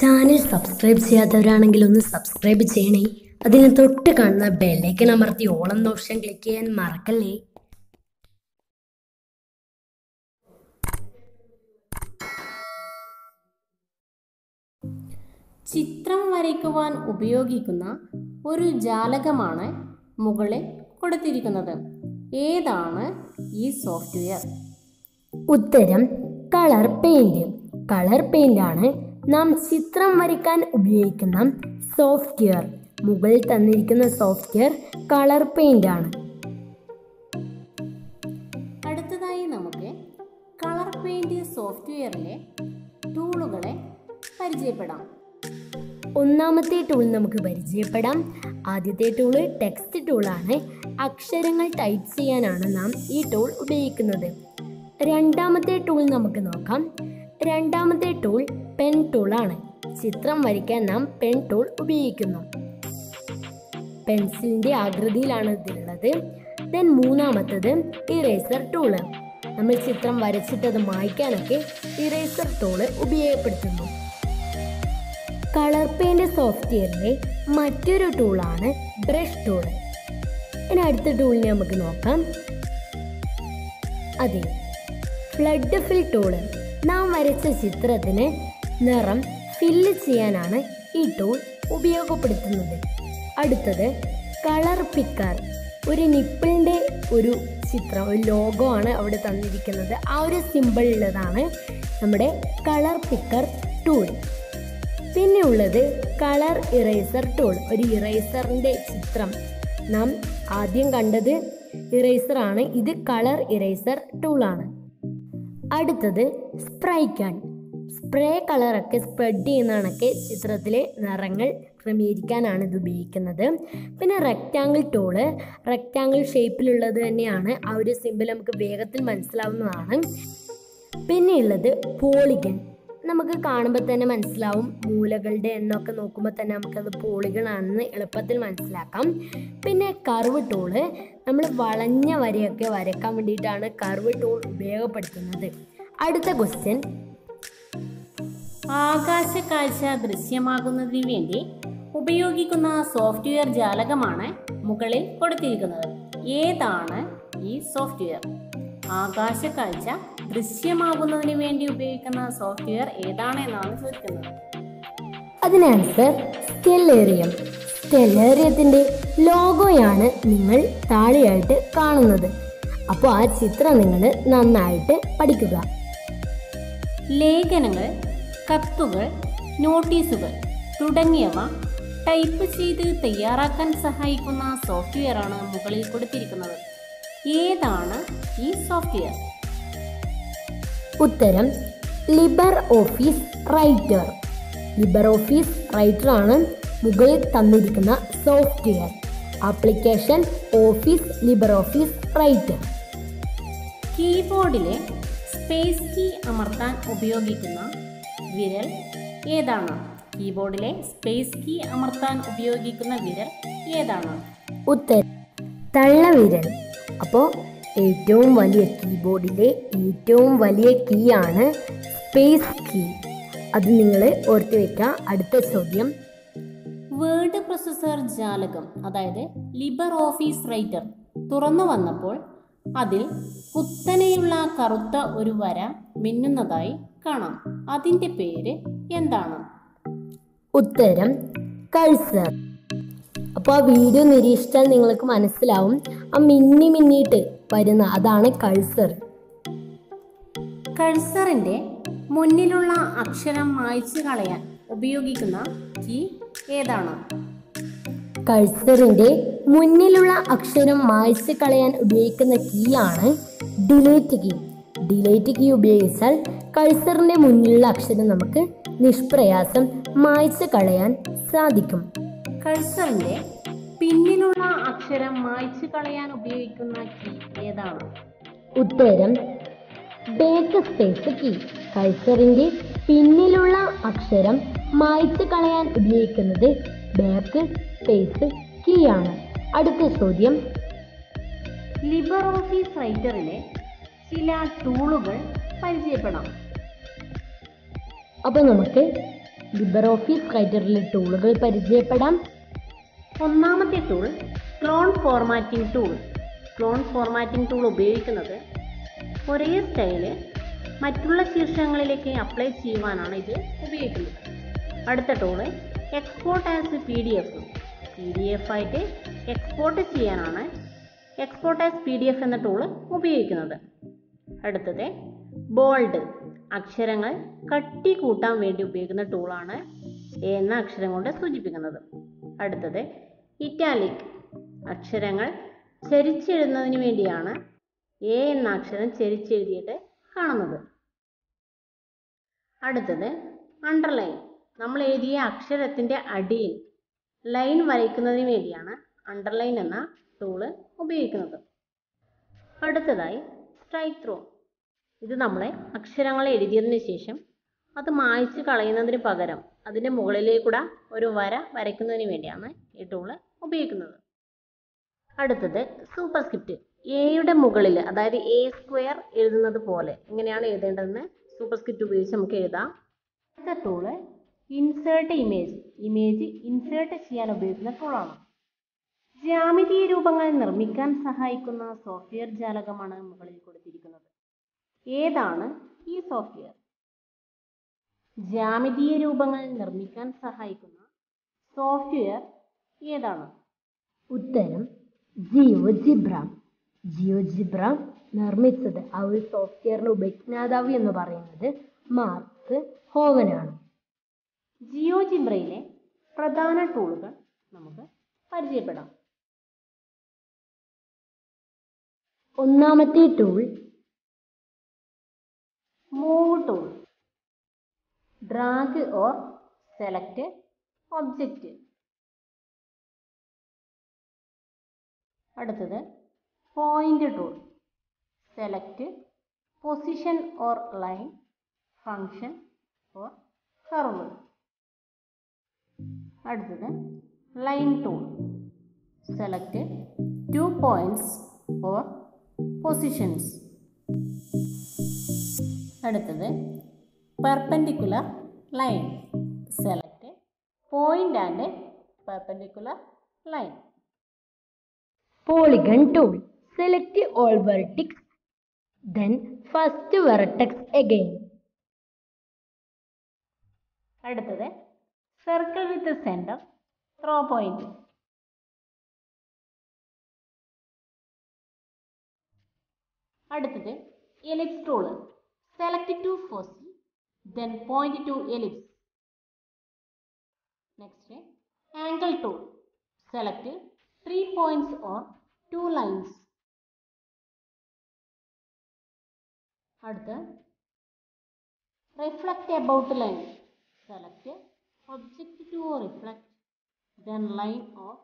Channel subscribe ചെയ്യാത്തവരാണെങ്കിൽ ഒന്ന് subscribe ചെയ്യണേ. അതിന് തൊട്ട് കാണുന്ന ബെല്ലൈക്കൻ അമർത്തി ഓളം ഓപ്ഷൻ ക്ലിക്ക് ചെയ്യാൻ മറക്കല്ലേ? ചിത്രം വരയ്ക്കുവാൻ ഉപയോഗിക്കുന്ന ഒരു ജാലകമാണ് മുകളിൽ കൊടുത്തിരിക്കുന്നത്. ഏതാണ് ഈ സോഫ്റ്റ്വെയർ ഉത്തരം കളർ പെയിന്റ് കളർ പെയിന്റ് ആണ്. നാം ചിത്രം വരയ്ക്കാൻ ഉപയോഗിക്കുന്ന സോഫ്റ്റ്വെയർ. മുകളിൽ തന്നിരിക്കുന്ന സോഫ്റ്റ്വെയർ കളർ പെയിന്റ് ആണ്. അടുത്തതായി നമുക്ക് കളർ പെയിന്റ് സോഫ്റ്റ്വെയറിലെ ടൂളുകളെ പരിചയപ്പെടാം. ഒന്നാമത്തെ ടൂൾ നമുക്ക് പരിചയപ്പെടാം. ആദ്യത്തെ ടൂൾ ടെക്സ്റ്റ് ടൂളാണ് അക്ഷരങ്ങൾ ടൈപ്പ് ചെയ്യാനാണ് നാം ഈ ടൂൾ ഉപയോഗിക്കുന്നത്. രണ്ടാമത്തെ ടൂൾ നമുക്ക് നോക്കാം. രണ്ടാമത്തെ ടൂൾ പെൻ ടൂൾ ആണ്. ചിത്രം വരയ്ക്കാൻ നാം പെൻ ടൂൾ ഉപയോഗിക്കുന്നു. പെൻസിലിന്റെ ആകൃതിയിലാണ് ഇതിലുള്ളത്. ദെൻ മൂന്നാമത്തത് ഇറേസർ ടൂൾ നമ്മൾ ചിത്രം വരച്ചിട്ടത് മായ്ക്കാനൊക്കെ ഇറേസർ ടൂൾ ഉപയോഗപ്പെടുത്തുന്നു. കളർ പെയിന്റ് സോഫ്റ്റ്വെയറിലെ മറ്റൊരു ടൂളാണ് ബ്രഷ് ടൂൾ ഇനി അടുത്ത ടൂളിനെ നമുക്ക് നോക്കാം. അതെ ഫ്ലഡ് ഫിൽ ടൂൾ നാം വരച്ച ചിത്രത്തിന് നിറം ഫില്ല് ചെയ്യാനാണ് ഈ ടൂൾ ഉപയോഗപ്പെടുത്തുന്നത്. അടുത്തത് കളർ പിക്കർ ഒരു നിപ്പിളിന്റെ ഒരു ചിത്രം ഒരു ലോഗോ ആണ് അവിടെ തന്നിരിക്കുന്നത്. ആ ഒരു സിമ്പിളുള്ളതാണ് നമ്മുടെ കളർ പിക്കർ ടൂൾ പിന്നെ ഉള്ളത് കളർ ഇറേസർ ടൂൾ ഒരു ഇറേസറിന്റെ ചിത്രം. നാം ആദ്യം കണ്ടത് ഇറേസർ ആണ്. ഇത് കളർ ഇറേസർ ടൂളാണ് അടുത്തത് സ്പ്രൈ ക്യാൻ സ്പ്രേ കളറൊക്കെ സ്പ്രെഡ് ചെയ്യുന്നതാണൊക്കെ ചിത്രത്തിലെ നിറങ്ങൾ ക്രമീകരിക്കാനാണ് ഇത് ഉപയോഗിക്കുന്നത്. പിന്നെ റെക്റ്റാങ്കിൾ ടൂൾ റെക്റ്റാങ്കിൾ ഷേപ്പിലുള്ളത് തന്നെയാണ് ആ ഒരു സിമ്പിൾ നമുക്ക് വേഗത്തിൽ മനസ്സിലാവുന്നതാണ്. പിന്നെയുള്ളത് പോളിഗൺ നമുക്ക് കാണുമ്പോൾ തന്നെ മനസ്സിലാവും. മൂലകളുടെ എണ്ണമൊക്കെ നോക്കുമ്പോൾ തന്നെ നമുക്കത് പോളികളാണെന്ന് എളുപ്പത്തിൽ മനസ്സിലാക്കാം. പിന്നെ കർവ് ടൂൾ നമ്മൾ വളഞ്ഞ വരയൊക്കെ വരയ്ക്കാൻ വേണ്ടിയിട്ടാണ് കർവ് ടൂൾ ഉപയോഗപ്പെടുത്തുന്നത്. അടുത്ത ക്വസ്റ്റ്യൻ ആകാശ കാഴ്ച ദൃശ്യമാകുന്നതിന് വേണ്ടി ഉപയോഗിക്കുന്ന സോഫ്റ്റ്വെയർ ജാലകമാണ് മുകളിൽ കൊടുത്തിരിക്കുന്നത്. ഏതാണ് ഈ സോഫ്റ്റ്വെയർ ആകാശ കാഴ്ച ദൃശ്യമാകുന്നതിന് വേണ്ടി ഉപയോഗിക്കുന്ന സോഫ്റ്റ്വെയർ ഏതാണ് എന്നാണ് ചോദിക്കുന്നത്? അതിന് ആൻസർ സ്റ്റെല്ലേറിയം. സ്റ്റെല്ലേറിയത്തിന്റെ ലോഗോയാണ് നിങ്ങൾ താഴെയായിട്ട് കാണുന്നത്. അപ്പോൾ ആ ചിത്രം നിങ്ങൾ നന്നായിട്ട് പഠിക്കുക. ലേഖനങ്ങൾ കത്തുകൾ നോട്ടീസുകൾ തുടങ്ങിയവ ടൈപ്പ് ചെയ്ത് തയ്യാറാക്കാൻ സഹായിക്കുന്ന സോഫ്റ്റ്വെയറാണ് മുകളിൽ കൊടുത്തിരിക്കുന്നത്. ഏതാണ് ഈ സോഫ്റ്റ്വെയർ? ഉത്തരം Libre Office Writer Libre Office Writer ആണ് മുകളിൽ തന്നിരിക്കുന്ന software. Application office Libre Office Writer കീബോർഡിലെ space key അമർത്താൻ ഉപയോഗിക്കുന്ന വിരൽ ഏതാണ്? കീബോർഡിലെ സ്പേസ് കീ അമർത്താൻ ഉപയോഗിക്കുന്ന വിരൽ ഏതാണ്? ഉത്തരം തള്ളവിരൽ. അപ്പോൾ ഏറ്റവും വലിയ കീബോർഡിലെ ഏറ്റവും വലിയ കീ ആണ് സ്പേസ് കീ. അത് നിങ്ങൾ ഓർത്ത് വെക്കുക അടുത്ത ചോദ്യം. വേർഡ് പ്രൊസസ്സർ ജാലകം അതായത് ലിബർ ഓഫീസ് റൈറ്റർ തുറന്നു വന്നപ്പോൾ അതിൽ കുത്തനെയുള്ള കറുത്ത ഒരു വര മിന്നുന്നതായി കാണാം. അതിന്റെ പേര് എന്താണ്? ഉത്തരം കഴ്സർ അപ്പോൾ ആ വീഡിയോ നിരീക്ഷിച്ചാൽ നിങ്ങൾക്ക് മനസ്സിലാവും. ആ മിന്നി മിന്നിയിട്ട് വരുന്ന അതാണ് കഴ്സർ കഴ്സറിന്റെ മുന്നിലുള്ള അക്ഷരം മായ്ച്ചു കളയാൻ ഉപയോഗിക്കുന്ന കീ ഏതാണ്? കഴ്സറിന്റെ മുന്നിലുള്ള അക്ഷരം മായ്ച്ചു കളയാൻ ഉപയോഗിക്കുന്ന കീ ആണ് ഡിലേറ്റ് കീ. ഡിലേറ്റ് കീ ഉപയോഗിച്ചാൽ കഴ്സറിന്റെ മുന്നിലുള്ള അക്ഷരം നമുക്ക് നിഷ്പ്രയാസം മായ്ച്ചു കളയാൻ സാധിക്കും. കഴ്സറിന്റെ പിന്നിലുള്ള അക്ഷരം മായ്ച്ചു കളയാൻ ഉപയോഗിക്കുന്ന കീ ഏതാണ്? ഉത്തരം ബേക്ക് സ്പേസ് കീ കഴ്സറിന്റെ പിന്നിലുള്ള അക്ഷരം മായ്ച്ചു കളയാൻ ഉപയോഗിക്കുന്നത് ബാക്ക് സ്പേസ് കീ ആണ്. അടുത്ത ചോദ്യം. ലിബർ ഓഫീസ് റൈറ്ററിലെ ചില ടൂളുകൾ പരിചയപ്പെടാം. അപ്പോൾ നമുക്ക് ലിബർ ഓഫീസ് റൈറ്ററിലെ ടൂളുകൾ പരിചയപ്പെടാം. ഒന്നാമത്തെ tool clone formatting tool clone formatting tool ഉപയോഗിക്കുന്നത് ഒരേ സ്റ്റൈൽ മറ്റുള്ള ശീർഷകങ്ങളിലേക്ക് അപ്ലൈ ചെയ്യുവാനാണ് ഇത് ഉപയോഗിക്കുന്നത്. അടുത്ത tool export as P D F P D F ആയിട്ട് എക്സ്പോർട്ട് ചെയ്യാനാണ് export as P D F എന്ന ടൂൾ ഉപയോഗിക്കുന്നത്. അടുത്തത് ബോൾഡ് അക്ഷരങ്ങൾ കട്ടി കൂട്ടാൻ വേണ്ടി ഉപയോഗിക്കുന്ന ടൂളാണ് എ എന്ന അക്ഷരം കൊണ്ട് സൂചിപ്പിക്കുന്നത്. അടുത്തത് ഇറ്റാലിക് അക്ഷരങ്ങൾ ചരിച്ചെഴുതുന്നതിന് വേണ്ടിയാണ് എ എന്ന അക്ഷരം ചരിച്ചെഴുതിയിട്ട് കാണുന്നത്. അടുത്തത് അണ്ടർലൈൻ നമ്മൾ എഴുതിയ അക്ഷരത്തിന്റെ അടിയിൽ ലൈൻ വരയ്ക്കുന്നതിന് വേണ്ടിയാണ് അണ്ടർലൈൻ എന്ന ടൂൾ ഉപയോഗിക്കുന്നത്. അടുത്തതായി സ്ട്രൈക്ക് ത്രൂ ഇത് നമ്മളെ അക്ഷരങ്ങൾ എഴുതിയതിന് ശേഷം അത് മായ്ച്ച് കളയുന്നതിന് പകരം അതിന്റെ മുകളിലേക്കൂടെ ഒരു വര വരയ്ക്കുന്നതിന് വേണ്ടിയാണ് ഈ ടൂൾ ഉപയോഗിക്കുന്നത്. അടുത്തത് സൂപ്പർ സ്ക്രിപ്റ്റ് എയുടെ മുകളിൽ അതായത് എ സ്ക്വയർ എഴുതുന്നത് പോലെ എങ്ങനെയാണ് എഴുതേണ്ടതെന്ന് സൂപ്പർ സ്ക്രിപ്റ്റ് ഉപയോഗിച്ച് നമുക്ക് എഴുതാം. അടുത്ത tool insert image image insert ചെയ്യാൻ ഉപയോഗിക്കുന്ന ടൂളാണ് ജ്യാമിതീയ രൂപങ്ങൾ നിർമ്മിക്കാൻ സഹായിക്കുന്ന സോഫ്റ്റ്വെയർ ജാലകമാണ് മുകളിൽ കൊടുത്തിരിക്കുന്നത്. ഏതാണ് ഈ സോഫ്റ്റ്വെയർ? ജ്യാമിതീയ രൂപങ്ങൾ നിർമ്മിക്കാൻ സഹായിക്കുന്ന സോഫ്റ്റ്വെയർ ഏതാണ്? ഉത്തരം ജിയോ ജിബ്ര ജിയോ ജിബ്ര നിർമ്മിച്ചത് ആ ഒരു സോഫ്റ്റ്വെയറിന്റെ ഉപജ്ഞാതാവ് എന്ന് പറയുന്നത് മാർക്ക് ഹോവനാണ്. ജിയോ ജിബ്രയിലെ പ്രധാന ടൂളുകൾ നമുക്ക് പരിചയപ്പെടാം. ഒന്നാമത്തെ tool tool. Drag or select object. അടുത്തത് point tool select position or line function or curve. അടുത്തത് line tool select two points or positions. അടുത്തത് perpendicular line select point and perpendicular line polygon tool select all vertices then first vertex again അടുത്തത് circle with centre through point അടുത്തത് ellipse tool select two foci then point to ellipse next angle tool select three points or two lines അടുത്ത് reflect about line select object to reflect then line of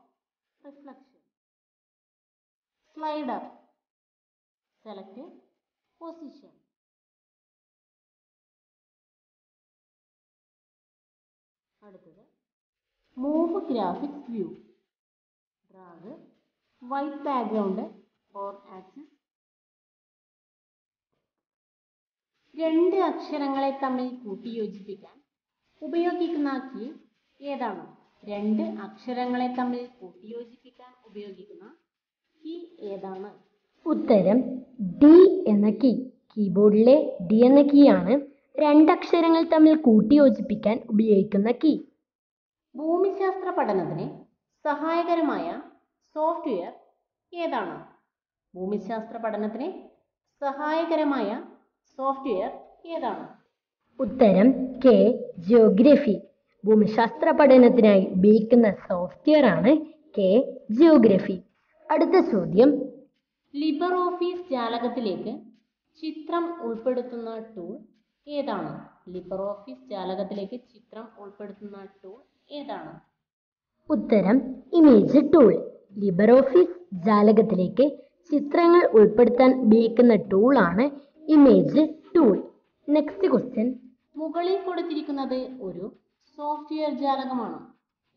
reflection slider select position അടുത്തത് Move graphics view drag white background for axis രണ്ട് അക്ഷരങ്ങളെ തമ്മിൽ കൂട്ടിയോജിപ്പിക്കാൻ ഉപയോഗിക്കുന്ന key ഏതാണ്? രണ്ട് അക്ഷരങ്ങളെ തമ്മിൽ കൂട്ടിയോജിപ്പിക്കാൻ ഉപയോഗിക്കുന്ന കീ ഏതാണ്? ഉത്തരം ഡി എന്ന കീ. കീബോർഡിലെ ഡി എന്ന കീ ആണ് രണ്ടക്ഷരങ്ങൾ തമ്മിൽ കൂട്ടിയോജിപ്പിക്കാൻ ഉപയോഗിക്കുന്ന കീ. ഭൂമിശാസ്ത്ര പഠനത്തിന് സഹായകരമായ സോഫ്റ്റ്വെയർ ഏതാണ്? ഭൂമിശാസ്ത്ര പഠനത്തിന് സഹായകരമായ സോഫ്റ്റ്വെയർ ഏതാണ്? ഉത്തരം കെ ജിയോഗ്രഫി ഭൂമിശാസ്ത്ര പഠനത്തിനായി ഉപയോഗിക്കുന്ന സോഫ്റ്റ്വെയർ ആണ് കെ ജിയോഗ്രഫി അടുത്ത ചോദ്യം. ലിബർ ഓഫീസ് ജാലകത്തിലേക്ക് ചിത്രം ഉൾപ്പെടുത്തുന്ന ടൂൾ ഏതാണ്? ലിബർ ഓഫീസ് ജാലകത്തിലേക്ക് ചിത്രം ഉൾപ്പെടുത്തുന്ന ടൂൾ ഏതാണ്? ഉത്തരം ഇമേജ് ടൂൾ ലിബർ ഓഫീസ് ജാലകത്തിലേക്ക് ചിത്രങ്ങൾ ഉൾപ്പെടുത്താൻ ഉപയോഗിക്കുന്ന ടൂൾ ആണ് ഇമേജ് ടൂൾ നെക്സ്റ്റ് ക്വസ്റ്റ്യൻ മുകളിൽ കൊടുത്തിരിക്കുന്നത് ഒരു സോഫ്റ്റ്വെയർ ജാലകമാണ്.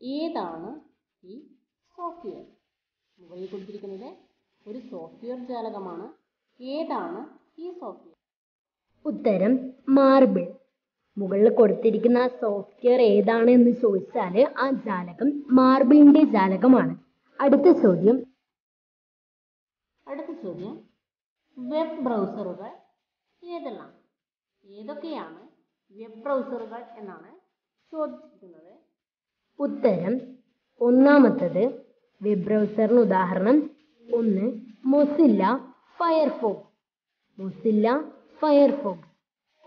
ഏതാണ് ഈ സോഫ്റ്റ്വെയർ മുകളിൽ കൊടുത്തിരിക്കുന്നത് ഒരു സോഫ്റ്റ്വെയർ ജാലകമാണ്. ഏതാണ് ഈ സോഫ്റ്റ്വെയർ ഉത്തരം മാർബിൾ മുകളിൽ കൊടുത്തിരിക്കുന്ന ആ സോഫ്റ്റ്വെയർ ഏതാണ് എന്ന് ചോദിച്ചാൽ ആ ജാലകം മാർബിളിന്റെ ജാലകമാണ്. അടുത്ത ചോദ്യം. അടുത്ത ചോദ്യം. വെബ് ബ്രൗസറുകൾ ഏതെല്ലാം? ഏതൊക്കെയാണ് വെബ് ബ്രൗസറുകൾ എന്നാണ് ചോദിച്ചിരിക്കുന്നത്. ഉത്തരം. ഒന്നാമത്തത് വെബ് ബ്രൗസറിന് ഉദാഹരണം. ഒന്ന് മൊസില്ല ഫയർഫോക്സ്. Mozilla Firefox.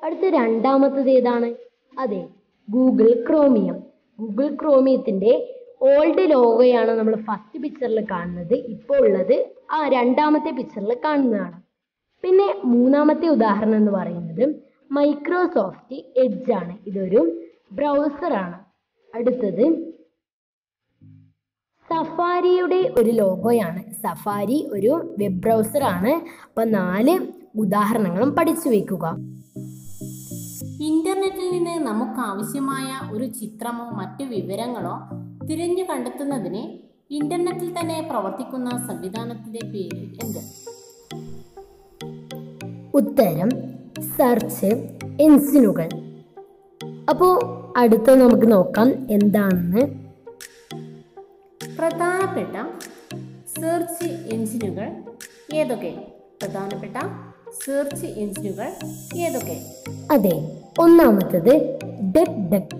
അടുത്ത രണ്ടാമത്തത് ഏതാണ്? അതെ ഗൂഗിൾ ക്രോമിയം ഗൂഗിൾ ക്രോമിയത്തിന്റെ ഓൾഡ് ലോഗോയാണ് നമ്മൾ ഫസ്റ്റ് പിക്ചറിൽ കാണുന്നത്. ഇപ്പോൾ ഉള്ളത് ആ രണ്ടാമത്തെ പിക്ചറിൽ കാണുന്നതാണ്. പിന്നെ മൂന്നാമത്തെ ഉദാഹരണം എന്ന് പറയുന്നത് മൈക്രോസോഫ്റ്റ് എഡ്ജ് ആണ്. ഇതൊരു ബ്രൗസർ ആണ്. അടുത്തത് സഫാരിയുടെ ഒരു ലോഗോയാണ് സഫാരി ഒരു വെബ് ബ്രൗസർ ആണ്. അപ്പൊ നാല് ഉദാഹരണങ്ങളും പഠിച്ചു വെക്കുക. ഇന്റർനെറ്റിൽ നിന്ന് നമുക്ക് ആവശ്യമായ ഒരു ചിത്രമോ മറ്റു വിവരങ്ങളോ തിരഞ്ഞു കണ്ടെത്തുന്നതിന് ഇന്റർനെറ്റിൽ തന്നെ പ്രവർത്തിക്കുന്ന സംവിധാനത്തിന്റെ പേര് എന്ത്? ഉത്തരം സെർച്ച് എൻസിനുകൾ അപ്പോൾ അടുത്ത നമുക്ക് നോക്കാം എന്താണെന്ന്. പ്രധാനപ്പെട്ട സെർച്ച് എഞ്ചിനുകൾ ഏതൊക്കെ? പ്രധാനപ്പെട്ട സെർച്ച് എഞ്ചിനുകൾ ഏതൊക്കെ? അതെ ഒന്നാമത്തത് deck deck.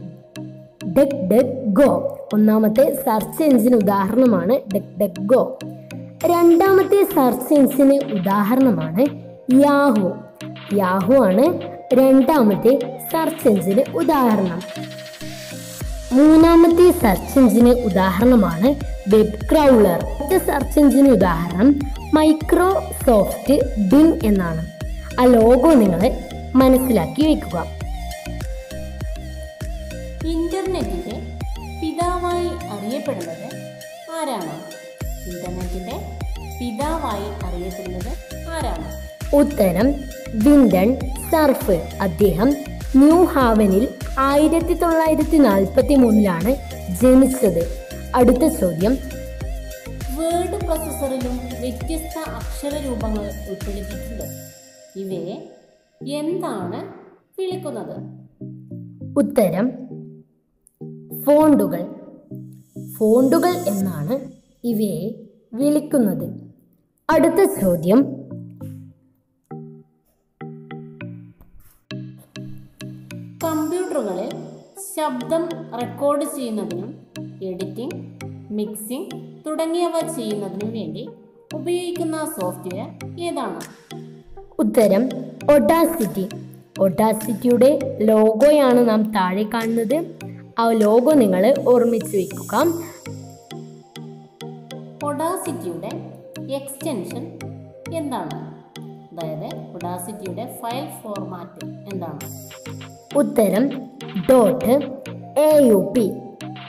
Deck deck go. ഒന്നാമത്തെ സെർച്ച് എഞ്ചിൻ ഉദാഹരണമാണ് ഡെക് ഡെക് ഗോ. രണ്ടാമത്തെ സെർച്ച് എഞ്ചിന് ഉദാഹരണമാണ് യാഹു. യാഹു ആണ് രണ്ടാമത്തെ സെർച്ച് എഞ്ചിന് ഉദാഹരണം. മൂന്നാമത്തെ സെർച്ച് എഞ്ചിന് ഉദാഹരണമാണ് വെബ് ക്രൗളർ. സെർച്ച് എഞ്ചിന് ഉദാഹരണം മൈക്രോസോഫ്റ്റ് ബിൻ എന്നാണ്. ആ ലോഗോ നിങ്ങൾ മനസ്സിലാക്കി വെക്കുക. അറിയപ്പെടുന്നത് ആരാണ്? ഇന്റർനെറ്റിന്റെ പിതാവായി അറിയപ്പെടുന്നത് ആരാണ്? ഉത്തരം വിൻഡൺ സർഫ്. അദ്ദേഹം ന്യൂ ഹാവനിൽ ആയിരത്തി തൊള്ളായിരത്തി നാൽപ്പത്തി മൂന്നിലാണ് ജനിച്ചത്. അടുത്ത ചോദ്യം. വേർഡ് പ്രോസസ്സറിലും വ്യത്യസ്ത അക്ഷരരൂപങ്ങൾ ഉൾപ്പെടുത്തിയിട്ടുണ്ട്. ഇവയെ എന്താണ് വിളിക്കുന്നത്? ഉത്തരം ഫോണ്ടുകൾ. ഫോണ്ടുകൾ എന്നാണ് ഇവയെ വിളിക്കുന്നത്. അടുത്ത ചോദ്യം. കമ്പ്യൂട്ടറുകളിൽ ശബ്ദം റെക്കോർഡ് ചെയ്യുന്നതിനും എഡിറ്റിംഗ് മിക്സിംഗ് തുടങ്ങിയവ ചെയ്യുന്നതിനും വേണ്ടി ഉപയോഗിക്കുന്ന സോഫ്റ്റ്വെയർ ഏതാണ്? ഉത്തരം ഒഡാസിറ്റി. ഒഡാസിറ്റിയുടെ ലോഗോയാണ് നാം താഴെ കാണുന്നത്. ആ ലോഗോ നിങ്ങൾ ഓർമ്മിച്ച് വെക്കുക. ഒഡാസിറ്റിയുടെ എക്സ്റ്റൻഷൻ എന്താണ്? അതായത് ഒഡാസിറ്റിയുടെ ഫയൽ ഫോർമാറ്റ് എന്താണ്? ഉത്തരം ഡോട്ട് എ യു പി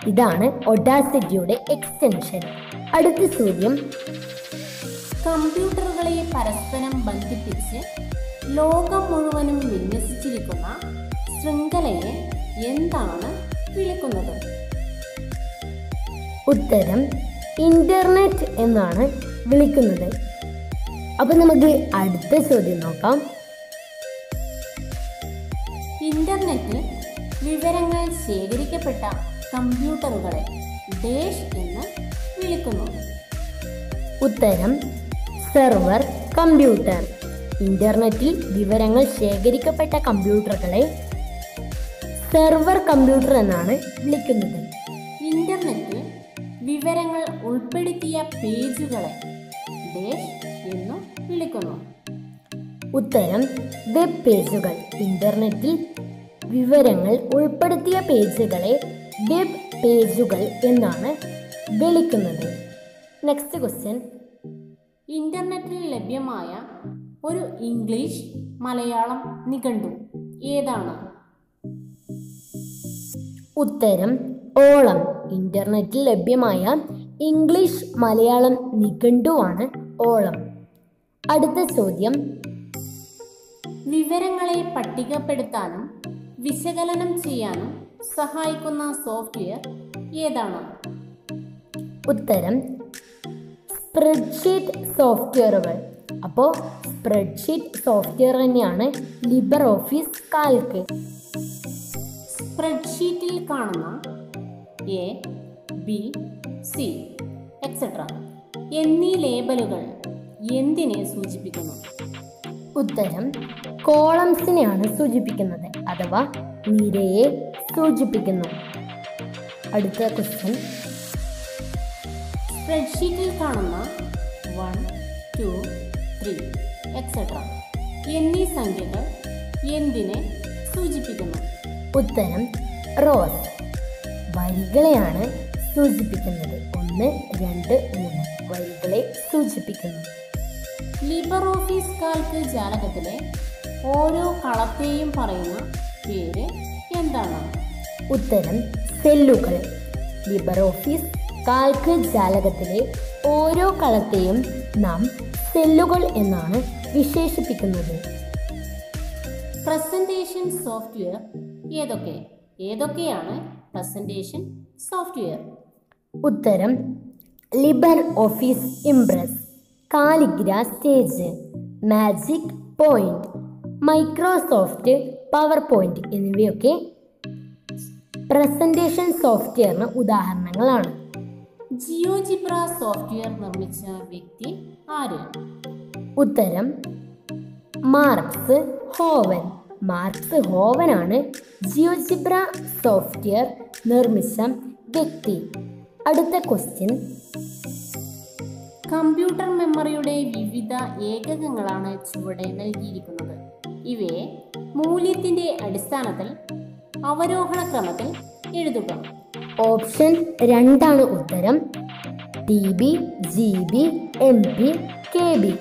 ഇതാണ് ഒഡാസിറ്റിയുടെ എക്സ്റ്റൻഷൻ. അടുത്ത ചോദ്യം. കമ്പ്യൂട്ടറുകളെ പരസ്പരം ബന്ധിപ്പിച്ച് ലോകം മുഴുവനും വിന്യസിച്ചിരിക്കുന്ന ശൃംഖലയെ എന്താണ് വിളിക്കുന്നത്? ഉത്തരം ഇന്റർനെറ്റ് എന്നാണ് വിളിക്കുന്നത്. അപ്പൊ നമുക്ക് അടുത്ത ചോദ്യം നോക്കാം. ഇന്റർനെറ്റിൽ വിവരങ്ങൾ ശേഖരിക്കപ്പെട്ട കമ്പ്യൂട്ടറുകളെ ഡേഷ് എന്ന് വിളിക്കുന്നു. ഉത്തരം സെർവർ കമ്പ്യൂട്ടർ. ഇന്റർനെറ്റിൽ വിവരങ്ങൾ ശേഖരിക്കപ്പെട്ട കമ്പ്യൂട്ടറുകളെ സെർവർ കമ്പ്യൂട്ടർ എന്നാണ് വിളിക്കുന്നത്. വിവരങ്ങൾ ഉൾപ്പെടുത്തിയ പേജുകളെ ഡേഷ് എന്നു വിളിക്കുന്നു. ഉത്തരം വെബ് പേജുകൾ. ഇന്റർനെറ്റിൽ വിവരങ്ങൾ ഉൾപ്പെടുത്തിയ പേജുകളെ വെബ് പേജുകൾ എന്നാണ് വിളിക്കുന്നത്. നെക്സ്റ്റ് ക്വസ്റ്റ്യൻ ഇന്റർനെറ്റിൽ ലഭ്യമായ ഒരു ഇംഗ്ലീഷ് മലയാളം നിഘണ്ടു. ഏതാണ്? ഉത്തരം ഓളം ഇന്റർനെറ്റിൽ ലഭ്യമായ ഇംഗ്ലീഷ് മലയാളം നിഘണ്ടുവാണ് ഓളം. അടുത്ത ചോദ്യം. വിവരങ്ങളെ പട്ടികപ്പെടുത്താനും വിശകലനം ചെയ്യാനും സഹായിക്കുന്ന സോഫ്റ്റ്വെയർ ഏതാണ്? ഉത്തരം സ്പ്രെഡ്ഷീറ്റ് സോഫ്റ്റ്വെയറുകൾ അപ്പോൾ സ്പ്രെഡ്ഷീറ്റ് സോഫ്റ്റ്വെയർ തന്നെയാണ് ലിബർ ഓഫീസ് കാൽക്ക് സ്പ്രെഡ്ഷീറ്റിൽ കാണുന്ന എ ബി സി എക്സെട്ര എന്നീ ലേബലുകൾ എന്തിനെ സൂചിപ്പിക്കുന്നു? ഉത്തരം കോളംസിനെയാണ് സൂചിപ്പിക്കുന്നത് അഥവാ നിരയെ സൂചിപ്പിക്കുന്നു. അടുത്ത ക്വസ്റ്റ്യൻ സ്പ്രെഡ്ഷീറ്റിൽ കാണുന്ന വൺ ടു ത്രീ എക്സെട്ര എന്നീ സംഖ്യകൾ എന്തിനെ സൂചിപ്പിക്കുന്നു? ഉത്തരം റോസ് വരികളെയാണ് സൂചിപ്പിക്കുന്നത്. ഒന്ന് രണ്ട് മൂന്ന്. വരികളെ സൂചിപ്പിക്കുന്നു. ലിബർ ഓഫീസ് കാൽക്ക് ജാലകത്തിലെ ഓരോ കളത്തെയും പറയുന്ന പേര് എന്താണ്? ഉത്തരം സെല്ലുകൾ ലിബർ ഓഫീസ് കാൽക്ക് ജാലകത്തിലെ ഓരോ കളത്തെയും നാം സെല്ലുകൾ എന്നാണ് വിശേഷിപ്പിക്കുന്നത്. പ്രസന്റേഷൻ സോഫ്റ്റ്വെയർ ഏതൊക്കെ? ഏതൊക്കെയാണ് പ്രസന്റേഷൻ സോഫ്റ്റ്വെയർ ഉത്തരം Libre Office Impress Calligra Stage Magic Point Microsoft Power Point എന്നിവയൊക്കെ പ്രസന്റേഷൻ സോഫ്റ്റ്വെയറിന് ഉദാഹരണങ്ങളാണ്. ജിയോജിബ്ര സോഫ്റ്റ്വെയർ നിർമ്മിച്ച വ്യക്തി ആര്? ഉത്തരം മാർക്സ് ഹോവൻ മാർക്സ് ഹോവനാണ് ജിയോജിബ്ര സോഫ്റ്റ്വെയർ നിർമ്മിച്ച വ്യക്തി. അടുത്ത ക്വസ്റ്റ്യൻ. കമ്പ്യൂട്ടർ മെമ്മറിയുടെ വിവിധ ഏകകങ്ങളാണ് ചുവടെ നൽകിയിരിക്കുന്നത്. ഇവയെ മൂല്യത്തിന്റെ അടിസ്ഥാനത്തിൽ അവരോഹണ ക്രമത്തിൽ എഴുതുക. ഓപ്ഷൻ രണ്ടാണ് ഉത്തരം. T B G B M P K B.